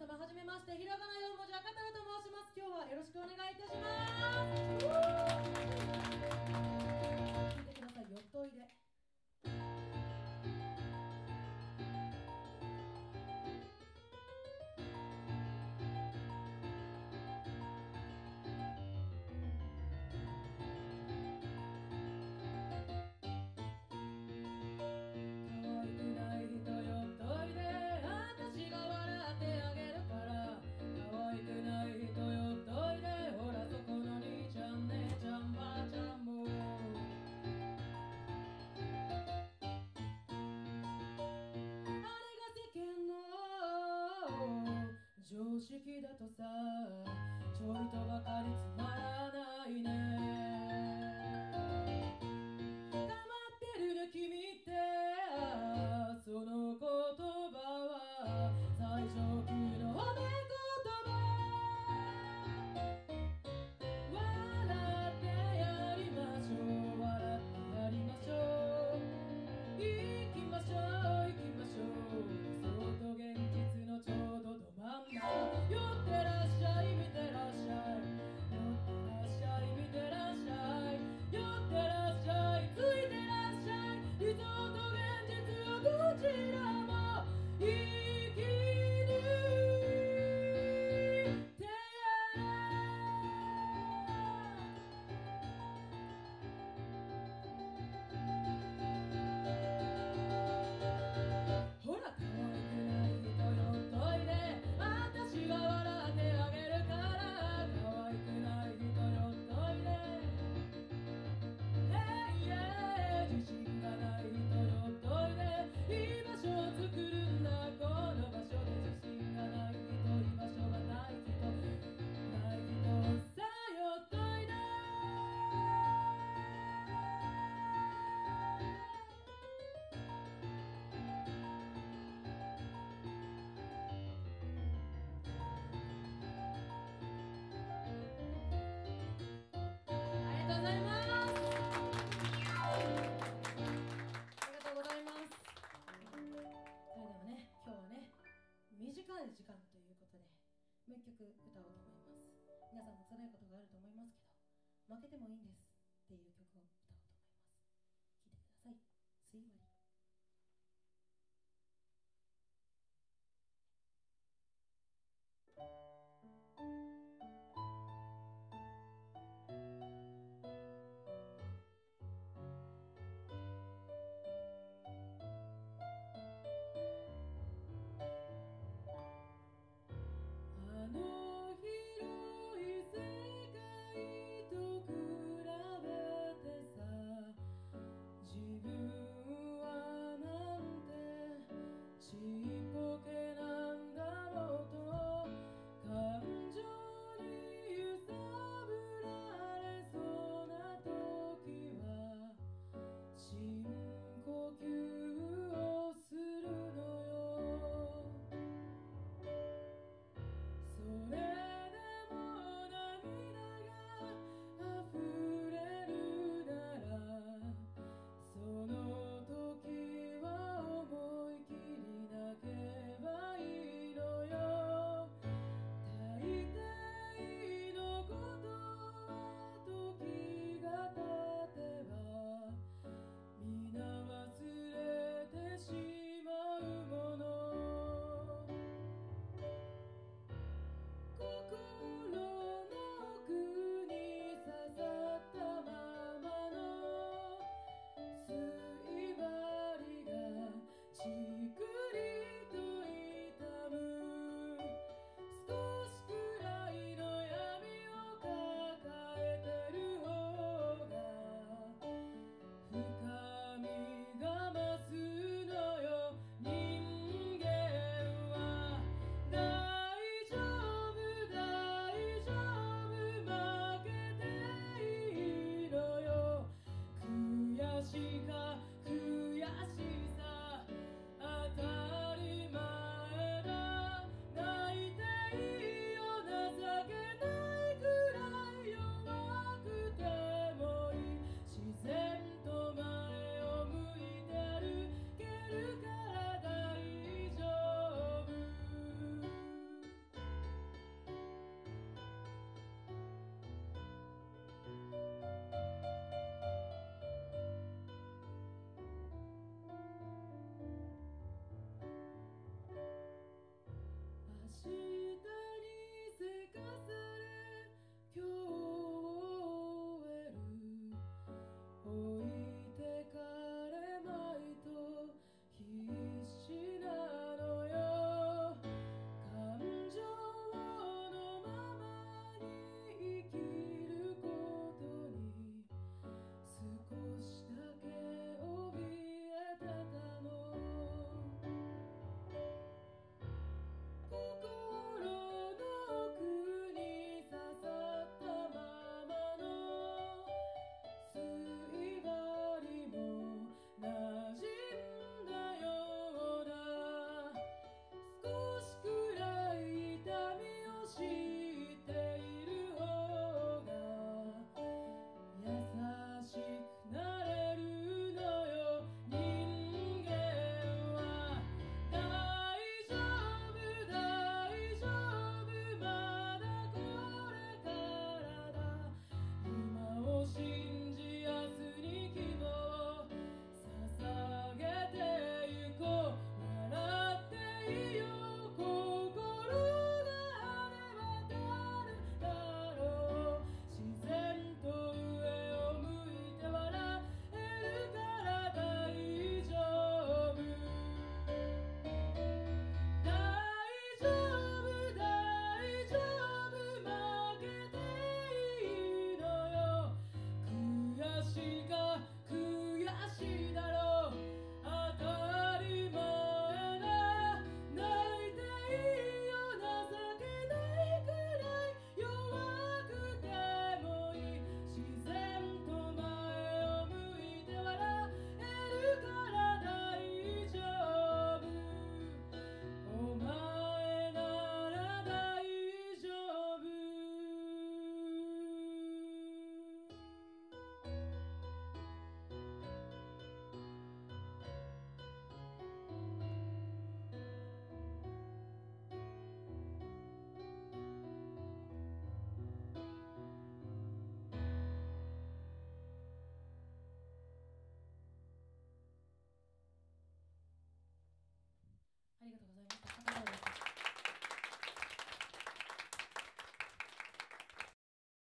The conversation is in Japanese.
様はじめましてひらがな4文字赤太郎と申します。今日はよろしくお願いいたします。聞いてください。よっといで識だとさちょいとばかりつまらないね。ありがとうございます。それではね短い時間ということでもう一曲歌おうと思います。皆さんも辛いことがあると思います。けど負けてもいいんです。っていう曲私が